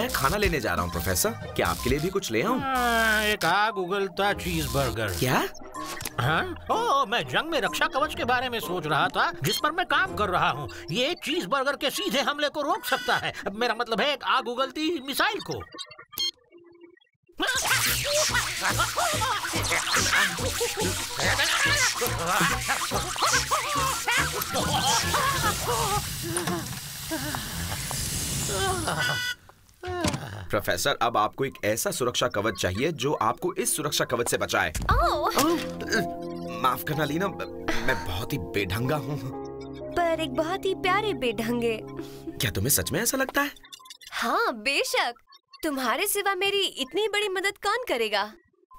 मैं खाना लेने जा रहा हूँ प्रोफेसर। क्या आपके लिए भी कुछ ले आऊँ? हाँ, एक आग उगलता चीज़ बर्गर क्या? हाँ? ओ, मैं जंग में रक्षा कवच के बारे में सोच रहा था जिस पर मैं काम कर रहा हूँ। ये चीज़ बर्गर के सीधे हमले को रोक सकता है। मेरा मतलब है एक आग उगलती मिसाइल को। प्रोफेसर अब आपको एक ऐसा सुरक्षा कवच चाहिए जो आपको इस सुरक्षा कवच से बचाए। ओह। माफ़ करना लीना मैं बहुत ही बेढंगा हूँ। पर एक बहुत ही प्यारे बेढंगे। क्या तुम्हें सच में ऐसा लगता है? हाँ बेशक। तुम्हारे सिवा मेरी इतनी बड़ी मदद कौन करेगा?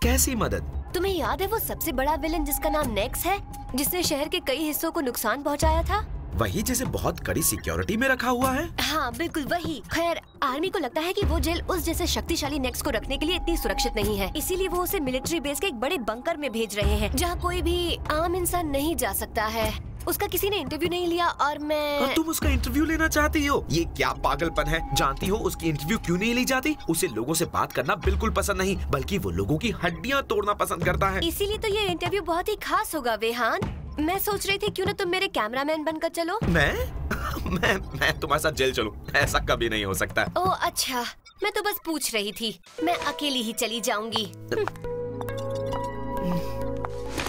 कैसी मदद? तुम्हें याद है वो सबसे बड़ा विलन जिसका नाम नेक्स है जिसने शहर के कई हिस्सों को नुकसान पहुँचाया था? वही जिसे बहुत कड़ी सिक्योरिटी में रखा हुआ है। हाँ बिल्कुल वही। खैर आर्मी को लगता है कि वो जेल उस जैसे शक्तिशाली नेक्स को रखने के लिए इतनी सुरक्षित नहीं है। इसीलिए वो उसे मिलिट्री बेस के एक बड़े बंकर में भेज रहे हैं जहाँ कोई भी आम इंसान नहीं जा सकता है। उसका किसी ने इंटरव्यू नहीं लिया और मैं और तुम उसका इंटरव्यू लेना चाहती हो? ये क्या पागलपन है? जानती हो उसकी इंटरव्यू क्यों नहीं ली जाती? उसे लोगों से बात करना बिल्कुल पसंद नहीं बल्कि वो लोगों की हड्डियाँ तोड़ना पसंद करता है। इसीलिए तो ये इंटरव्यू बहुत ही खास होगा वेहान। मैं सोच रही थी क्यों ना तुम मेरे कैमरामैन बनकर चलो। मैं? मैं मैं तुम्हारे साथ जेल चलूँ। ऐसा कभी नहीं हो सकता। ओ अच्छा। मैं तो बस पूछ रही थी। मैं अकेली ही चली जाऊँगी।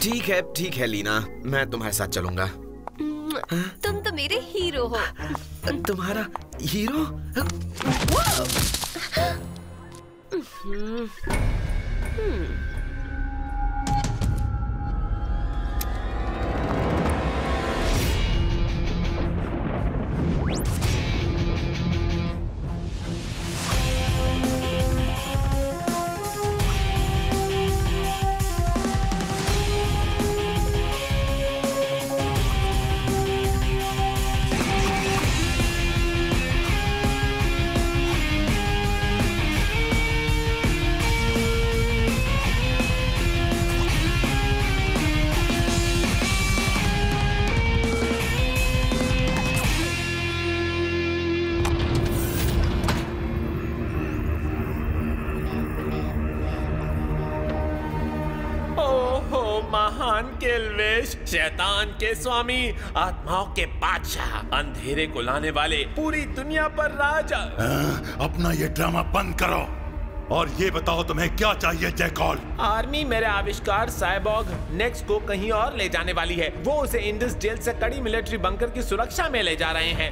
ठीक है ठीक है लीना। मैं तुम्हारे साथ चलूँगा। तुम तो मेरे हीरो हो। तुम्हारा हीरो? ओहो शैतान के स्वामी आत्माओं के बादशाह अंधेरे को लाने वाले पूरी दुनिया पर राजा। हाँ, अपना ये ड्रामा बंद करो और ये बताओ तुम्हें क्या चाहिए जयकॉल? आर्मी मेरे आविष्कार साइबॉग नेक्स्ट को कहीं और ले जाने वाली है। वो उसे इंडस जेल से कड़ी मिलिट्री बंकर की सुरक्षा में ले जा रहे हैं।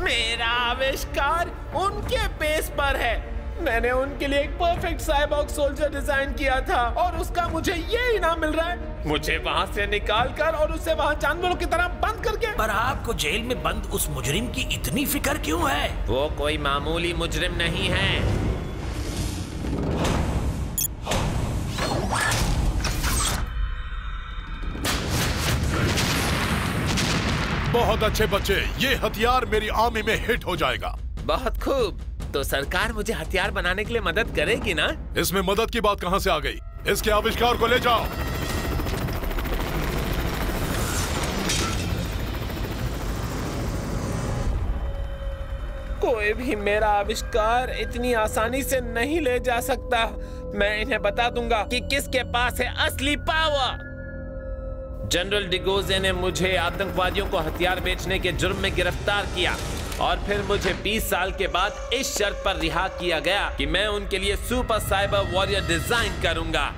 मेरा आविष्कार उनके बेस पर है। मैंने उनके लिए एक परफेक्ट साइबॉग सोल्जर डिज़ाइन किया था और उसका मुझे ये इनाम मिल रहा है। मुझे वहाँ से निकाल कर और उसे वहाँ जानवरों की तरह बंद करके। पर आपको जेल में बंद उस मुजरिम की इतनी फ़िक्र क्यों है? वो कोई मामूली मुजरिम नहीं है। बहुत अच्छे बच्चे ये हथियार मेरी आर्मी में हिट हो जाएगा। बहुत खूब। तो सरकार मुझे हथियार बनाने के लिए मदद करेगी ना? इसमें मदद की बात कहाँ से आ गई? इसके आविष्कार को ले जाओ। कोई भी मेरा आविष्कार इतनी आसानी से नहीं ले जा सकता। मैं इन्हें बता दूँगा कि किसके पास है असली पावर। जनरल डिगोजे ने मुझे आतंकवादियों को हथियार बेचने के जुर्म में गिरफ़्तार किया। और फिर मुझे 20 साल के बाद इस शर्त पर रिहा किया गया कि मैं उनके लिए सुपर साइबर वॉरियर डिज़ाइन करूँगा।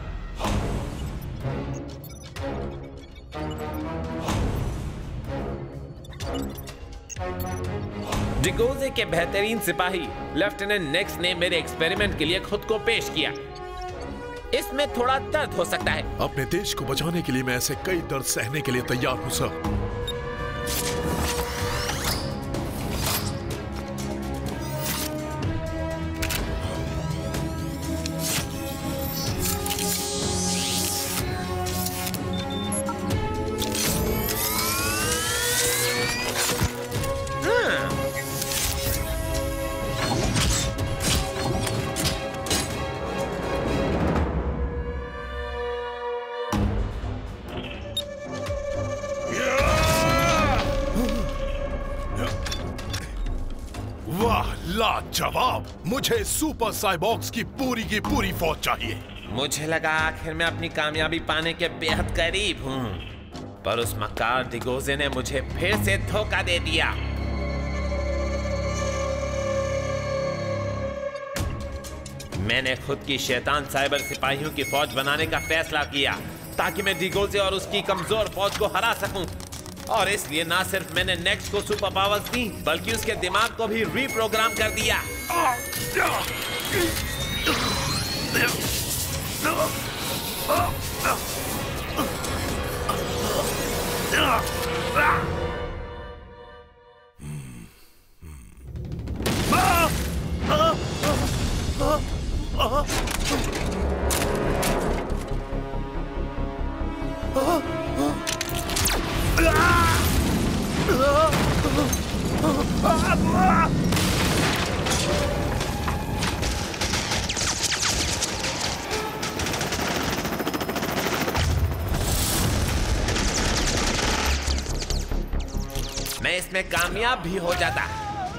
डिगोजे के बेहतरीन सिपाही, लेफ्टिनेंट नेक्स ने मेरे एक्सपेरिमेंट के लिए खुद को पेश किया। इसमें थोड़ा दर्द हो सकता है। अपने देश को बचाने के लिए मैं ऐसे कई दर्द सहने के लिए तैयार हूँ, सर। लाजवाब। मुझे सुपर साइबॉक्स की पूरी की पूरी फौज चाहिए। मुझे लगा आखिर मैं अपनी कामयाबी पाने के बेहद करीब हूँ। पर उस मक्कार डिगोजे ने मुझे फिर से धोखा दे दिया। मैंने खुद की शैतान साइबर सिपाहियों की फौज बनाने का फैसला किया, ताकि मैं डिगोजे और उसकी कमज़ोर फौज को हरा सकूँ। और इसलिए ना सिर्फ़ मैंने नेक्स्ट को सुपर पावर्स दी, बल्कि उसके दिमाग को भी रीप्रोग्राम कर दिया। मैं कामयाब भी हो जाता।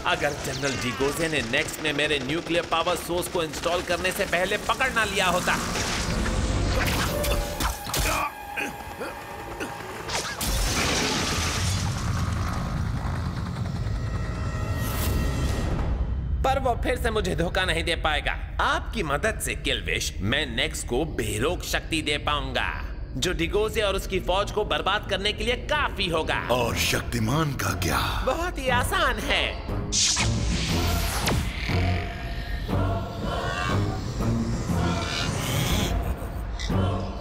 अगर जनरल डिगोजे ने नेक्स्ट में मेरे न्यूक्लियर पावर सोर्स को इंस्टॉल करने से पहले पकड़ ना लिया होता। पर वो फिर से मुझे धोखा नहीं दे पाएगा। आपकी मदद से किलविश, मैं नेक्स्ट को बेरोक शक्ति दे पाऊँगा। जो डिगोजे और उसकी फौज को बर्बाद करने के लिए काफ़ी होगा। और शक्तिमान का क्या? बहुत ही आसान है।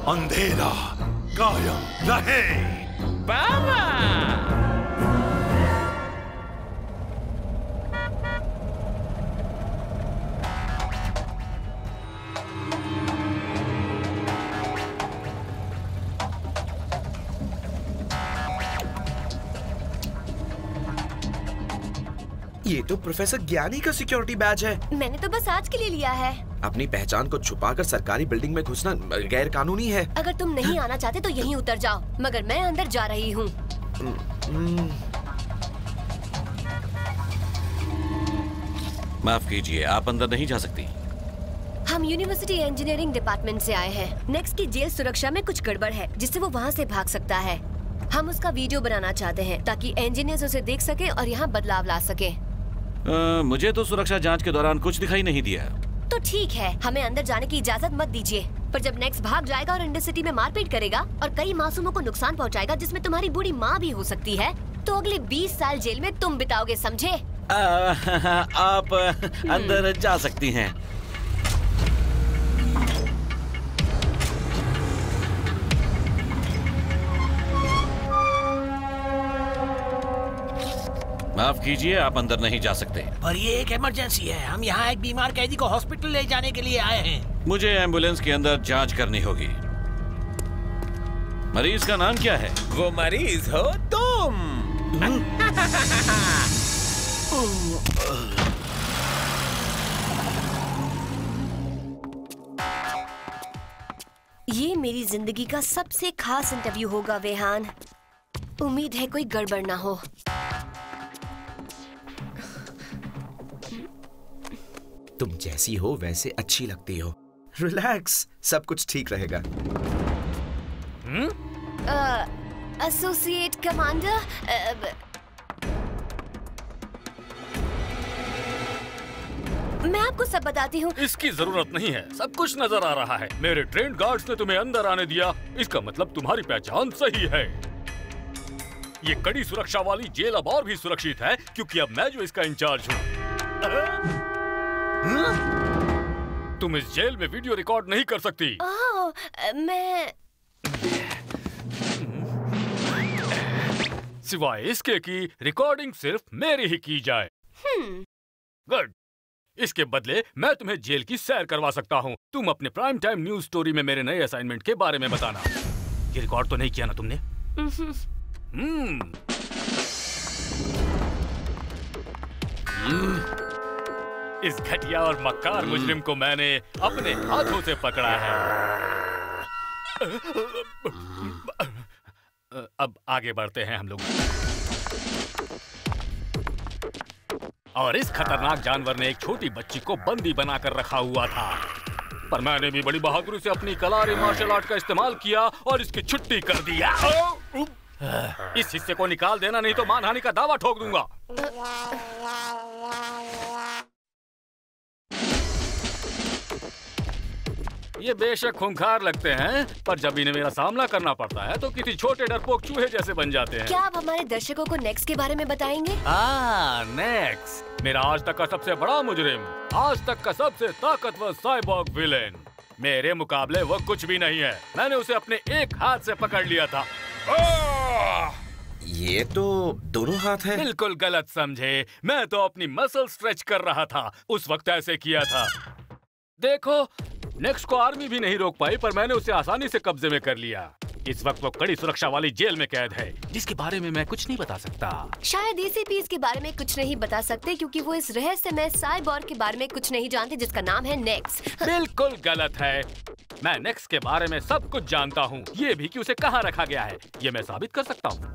अंधेरा कायम रहे। बाबा! तो प्रोफेसर ज्ञानी का सिक्योरिटी बैच है। मैंने तो बस आज के लिए लिया है। अपनी पहचान को छुपाकर सरकारी बिल्डिंग में घुसना गैर कानूनी है। अगर तुम नहीं आना चाहते तो यहीं उतर जाओ मगर मैं अंदर जा रही हूँ। माफ़ कीजिए आप अंदर नहीं जा सकती। हम यूनिवर्सिटी इंजीनियरिंग डिपार्टमेंट से आए हैं। नेक्स्ट की जेल सुरक्षा में कुछ गड़बड़ है जिससे वो वहाँ से भाग सकता है। हम उसका वीडियो बनाना चाहते हैं ताकि इंजीनियर्स उसे देख सके और यहाँ बदलाव ला सके। अ, मुझे तो सुरक्षा जाँच के दौरान कुछ दिखाई नहीं दिया तो ठीक है हमें अंदर जाने की इजाज़त मत दीजिए। पर जब नेक्स्ट भाग जाएगा और इंडर सिटी में मारपीट करेगा और कई मासूमों को नुकसान पहुंचाएगा जिसमें तुम्हारी बूढ़ी माँ भी हो सकती है तो अगले 20 साल जेल में तुम बिताओगे समझे? आप अंदर जा सकती हैं। माफ़ कीजिए आप अंदर नहीं जा सकते। पर ये एक इमरजेंसी है। हम यहाँ एक बीमार कैदी को हॉस्पिटल ले जाने के लिए आए हैं। मुझे एंबुलेंस के अंदर जाँच करनी होगी। मरीज़ का नाम क्या है? वो मरीज़ हो तुम। ये मेरी ज़िंदगी का सबसे खास इंटरव्यू होगा वेहान। उम्मीद है कोई गड़बड़ ना हो। तुम जैसी हो वैसे अच्छी लगती हो। रिलैक्स सब कुछ ठीक रहेगा। एसोसिएट कमांडर मैं आपको सब बताती हूँ। इसकी ज़रूरत नहीं है। सब कुछ नज़र आ रहा है। मेरे ट्रेन गार्ड्स ने तुम्हें अंदर आने दिया। इसका मतलब तुम्हारी पहचान सही है। ये कड़ी सुरक्षा वाली जेल अब और भी सुरक्षित है क्योंकि अब मैं जो इसका इंचार्ज हूँ। तुम इस जेल में वीडियो रिकॉर्ड नहीं कर सकती। ओह, मैं सिवाय इसके कि रिकॉर्डिंग सिर्फ़ मेरी ही की जाए। गुड इसके बदले मैं तुम्हें जेल की सैर करवा सकता हूँ। तुम अपने प्राइम टाइम न्यूज़ स्टोरी में मेरे नए असाइनमेंट के बारे में बताना। ये रिकॉर्ड तो नहीं किया ना तुमने? हम्म इस घटिया और मक्कार मुजरिम को मैंने अपने हाथों से पकड़ा है। अब आगे बढ़ते हैं हम लोग। और इस खतरनाक जानवर ने एक छोटी बच्ची को बंदी बनाकर रखा हुआ था। पर मैंने भी बड़ी बहादुरी से अपनी कलारी मार्शल आर्ट का इस्तेमाल किया और इसकी छुट्टी कर दिया इस हिस्से को निकाल देना नहीं तो मानहानि का दावा ठोक दूँगा। ये बेशक खूंखार लगते हैं पर जब इन्हें मेरा सामना करना पड़ता है तो किसी छोटे डरपोक चूहे जैसे बन जाते हैं। क्या आप हमारे दर्शकों को नेक्स्ट के बारे में बताएँगे? नेक्स्ट मेरा आज तक का सबसे बड़ा मुजरिम आज तक का सबसे ताकतवर साइबॉग विलेन मेरे मुकाबले वो कुछ भी नहीं है। मैंने उसे अपने एक हाथ से पकड़ लिया था। ये तो दोनों हाथ है। बिल्कुल गलत समझे। मैं तो अपनी मसल स्ट्रेच कर रहा था। उस वक्त ऐसे किया था। देखो नेक्स्ट को आर्मी भी नहीं रोक पाई पर मैंने उसे आसानी से कब्जे में कर लिया। इस वक्त वो कड़ी सुरक्षा वाली जेल में कैद है जिसके बारे में मैं कुछ नहीं बता सकता। शायद एसीपी इसके बारे में कुछ नहीं बता सकते क्योंकि वो इस रहस्यमय साइबॉर्ग के बारे में कुछ नहीं जानते जिसका नाम है नेक्स्ट बिल्कुल गलत है। मैं नेक्स्ट के बारे में सब कुछ जानता हूँ। ये भी कि उसे कहाँ रखा गया है ये मैं साबित कर सकता हूँ।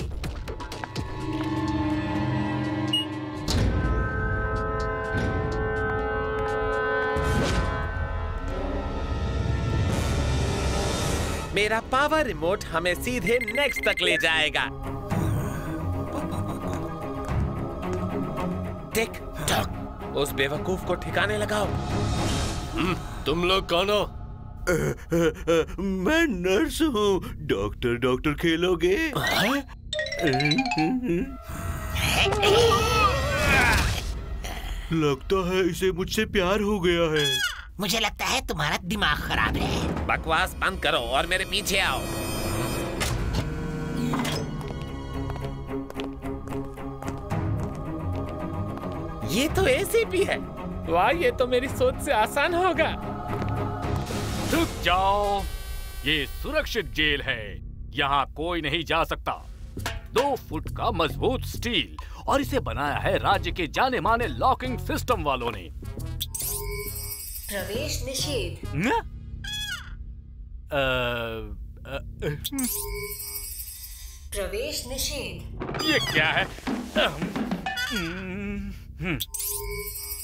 मेरा पावर रिमोट हमें सीधे नेक्स्ट तक ले जाएगा। Tick tock. उस बेवकूफ़ को ठिकाने लगाओ। तुम लोग कौन हो? मैं नर्स हूँ। डॉक्टर डॉक्टर खेलोगे? लगता है इसे मुझसे प्यार हो गया है। मुझे लगता है तुम्हारा दिमाग खराब है। बकवास बंद करो और मेरे पीछे आओ। ये तो एसीपी है। वाह ये तो मेरी सोच से आसान होगा। रुक जाओ। ये सुरक्षित जेल है। यहाँ कोई नहीं जा सकता। दो फुट का मज़बूत स्टील और इसे बनाया है राज्य के जाने माने लॉकिंग सिस्टम वालों ने। प्रवेश निषेध। न? अ, प्रवेश निषेध। ये क्या है? हम्म,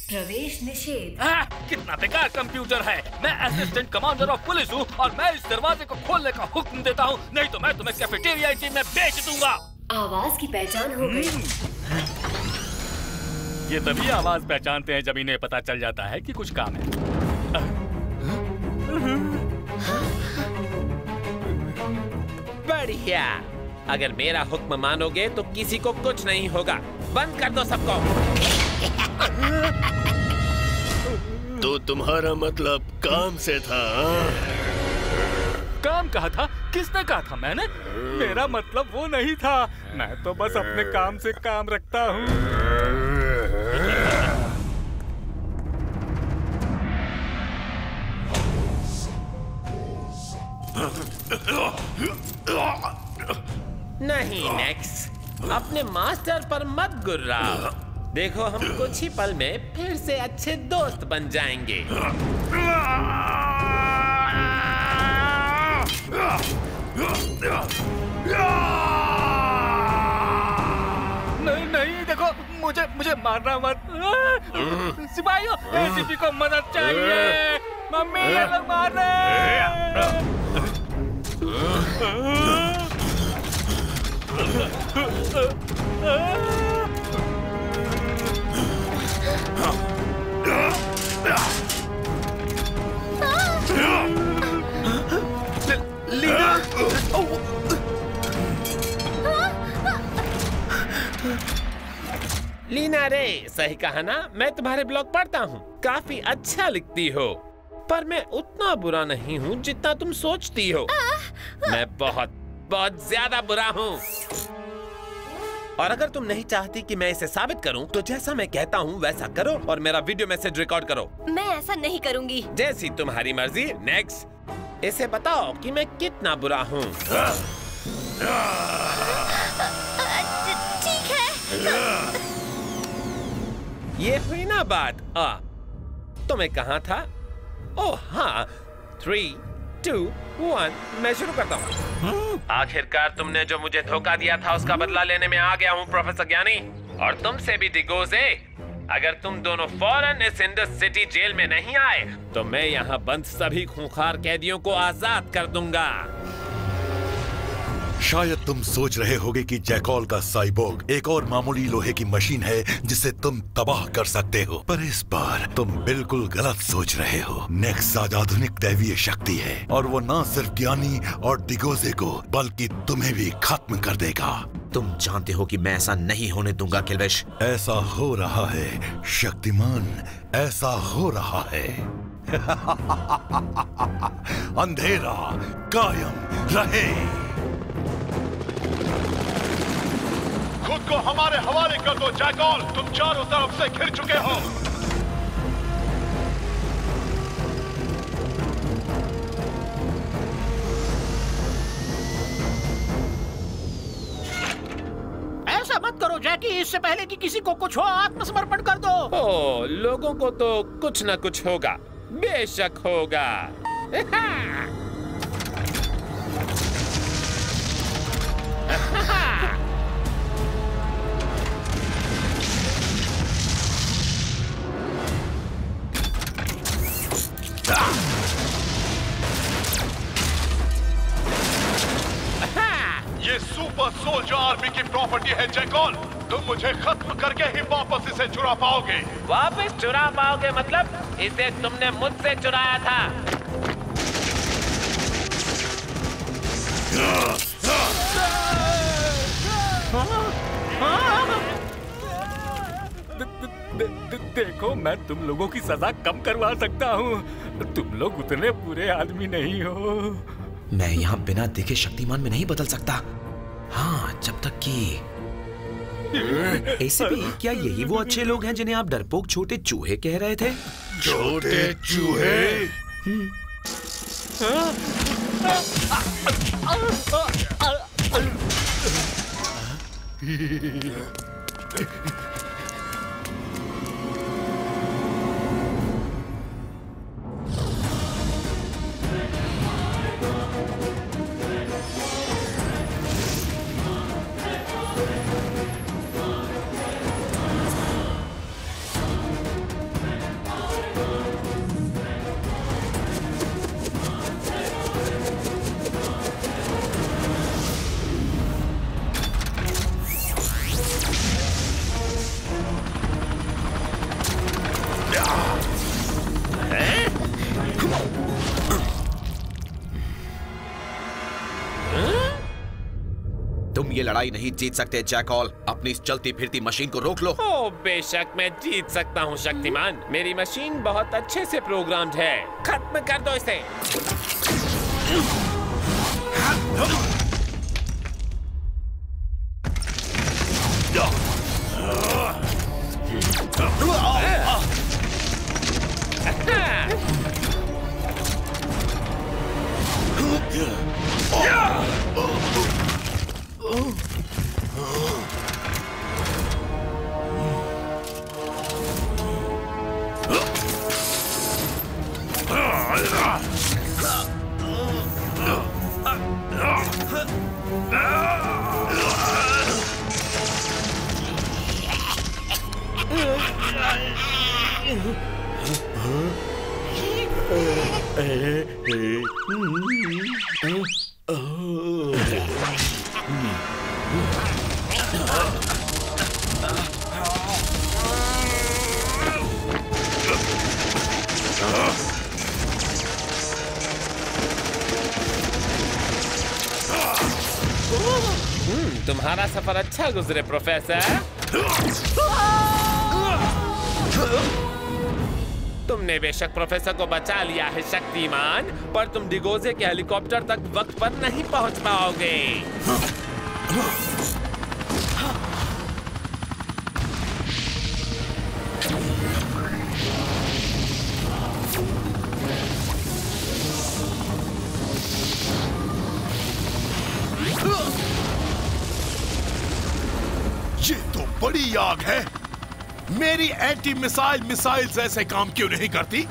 प्रवेश निषेध। आ, कितना बेकार कंप्यूटर है। मैं असिस्टेंट कमांडर ऑफ़ पुलिस हूँ और मैं इस दरवाजे को खोलने का हुक्म देता हूँ। नहीं तो मैं तुम्हें कैफेटेरिया इसी में बेच दूँगा। आवाज़ की पहचान हो गई। ये तभी आवाज़ पहचानते हैं जब इन्हें पता चल जाता है कि कुछ काम है। बढ़िया। अगर मेरा हुक्म मानोगे तो किसी को कुछ नहीं होगा। बंद कर दो सबको। तो तुम्हारा मतलब काम से था हाँ? काम कहा था? किसने कहा था? मैंने? मेरा मतलब वो नहीं था। मैं तो बस अपने काम से काम रखता हूँ। नहीं नेक्स अपने मास्टर पर मत गुर्राओ देखो, हम कुछ ही पल में फिर से अच्छे दोस्त बन जाएँगे। नहीं नहीं, देखो, मुझे मुझे मारना मत। सिपाहियों, एसीपी को मदद चाहिए। मम्मी ये लोग मार। रहे हैं लीना रे सही कहा ना? मैं तुम्हारे ब्लॉग पढ़ता हूँ। काफ़ी अच्छा लिखती हो। पर मैं उतना बुरा नहीं हूँ जितना तुम सोचती हो। मैं बहुत बहुत ज़्यादा बुरा हूँ। और अगर तुम नहीं चाहती कि मैं इसे साबित करूँ, तो जैसा मैं कहता हूँ वैसा करो और मेरा वीडियो मैसेज रिकॉर्ड करो। मैं ऐसा नहीं करूँगी। जैसी तुम्हारी मर्ज़ी। नेक्स्ट इसे बताओ कि मैं कितना बुरा हूँ। ठीक है। ये हुई ना बात। आ तो मैं कहा था? हाँ। थ्री टू वन मैं शुरू करता हूँ। आखिरकार तुमने जो मुझे धोखा दिया था, उसका बदला लेने में आ गया हूँ, प्रोफेसर ज्ञानी। और तुमसे भी डिगोजे अगर तुम दोनों फ़ौरन इस इंडस सिटी जेल में नहीं आए तो मैं यहाँ बंद सभी खूंखार कैदियों को आज़ाद कर दूँगा। शायद तुम सोच रहे होगे कि जैकॉल का साइबोग एक और मामूली लोहे की मशीन है जिसे तुम तबाह कर सकते हो। पर इस बार तुम बिल्कुल गलत सोच रहे हो। नेक्स आधुनिक दैवीय शक्ति है और वो न सिर्फ़ ज्ञानी और डिगोजे को बल्कि तुम्हें भी खत्म कर देगा। तुम जानते हो कि मैं ऐसा नहीं होने दूँगा किलविश। ऐसा हो रहा है शक्तिमान ऐसा हो रहा है। अंधेरा कायम रहे। खुद को हमारे हवाले कर दो जैकॉल तुम चारों तरफ़ से घिर चुके हो। ऐसा मत करो जैकी इससे पहले कि किसी को कुछ हो आत्मसमर्पण कर दो। ओ लोगों को तो कुछ न कुछ होगा बेशक होगा। सुपर सोल्जर आर्मी की प्रॉपर्टी है जैकॉल तुम मुझे खत्म करके ही वापस इसे चुरा पाओगे। वापस चुरा पाओगे मतलब इसे तुमने मुझसे चुराया था। देखो मैं तुम लोगों की सजा कम करवा सकता हूँ। तुम लोग उतने बुरे आदमी नहीं हो। मैं यहाँ बिना देखे शक्तिमान में नहीं बदल सकता। हाँ जब तक कि ऐसे भी क्या यही वो अच्छे लोग हैं जिन्हें आप डरपोक छोटे चूहे कह रहे थे? छोटे चूहे। तुम ये लड़ाई नहीं जीत सकते जैकॉल अपनी इस चलती फिरती मशीन को रोक लो। ओ, बेशक मैं जीत सकता हूँ, शक्तिमान। मेरी मशीन बहुत अच्छे से प्रोग्राम्ड है। खत्म कर दो इसे। हम्म, तुम्हारा सफ़र अच्छा गुजरे, प्रोफेसर। तुमने बेशक प्रोफेसर को बचा लिया है, शक्तिमान, पर तुम डिगोजे के हेलीकॉप्टर तक वक्त पर नहीं पहुँच पाओगे। बड़ी आग है। मेरी एंटी मिसाइल मिसाइल ऐसे काम क्यों नहीं करती?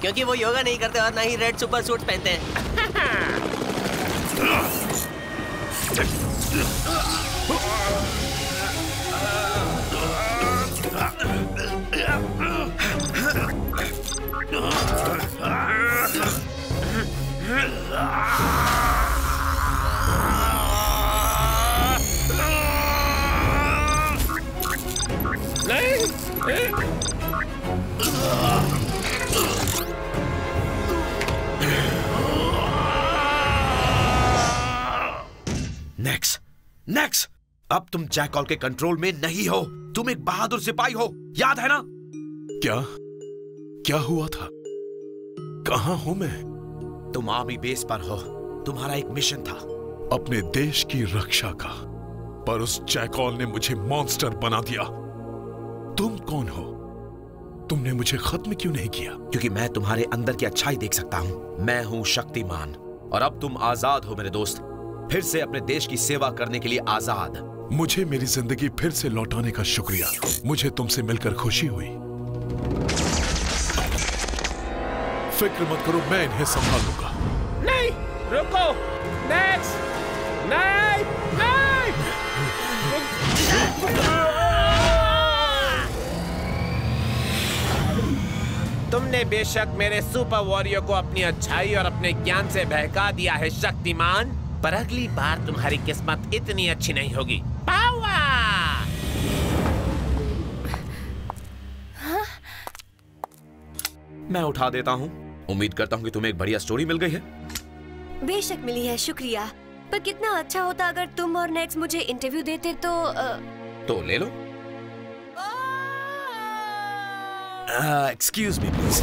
क्योंकि वो योगा नहीं करते और ना ही रेड सुपर सूट पहनते हैं। अब तुम जैकॉल के कंट्रोल में नहीं हो। तुम एक बहादुर सिपाही हो। याद है ना? क्या? क्या हुआ था? कहाँ हूँ मैं? तुम आर्मी बेस पर हो। तुम्हारा एक मिशन था। अपने देश की रक्षा का। पर उस जैकॉल ने मुझे मॉन्स्टर बना दिया। तुम कौन हो? तुमने मुझे खत्म क्यों नहीं किया? क्योंकि मैं तुम्हारे अंदर की अच्छाई देख सकता हूँ। मैं हूँ शक्तिमान। और अब तुम आज़ाद हो मेरे दोस्त। फिर से अपने देश की सेवा करने के लिए आज़ाद। मुझे मेरी ज़िंदगी फिर से लौटाने का शुक्रिया। मुझे तुमसे मिलकर खुशी हुई। फ़िक्र मत करो, मैं इन्हें संभाल लूँगा नहीं, रुको। नेक्स्ट नहीं नहीं तुमने बेशक मेरे सुपर वॉरियर को अपनी अच्छाई और अपने ज्ञान से बहका दिया है, शक्तिमान। पर अगली बार तुम्हारी किस्मत इतनी अच्छी नहीं होगी। मैं उठा देता हूँ। उम्मीद करता हूँ कि तुम्हें एक बढ़िया स्टोरी मिल गई है। बेशक मिली है शुक्रिया। पर कितना अच्छा होता अगर तुम और नेक्स्ट मुझे इंटरव्यू देते तो अ, तो ले लो। एक्सक्यूज मी प्लीज़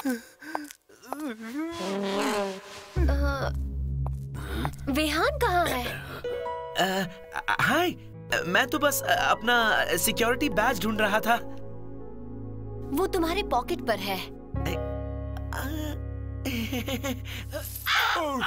अ, वेहान कहाँ है हाय मैं तो बस अपना सिक्योरिटी बैज ढूंढ रहा था वो तुम्हारे पॉकेट पर है Oh,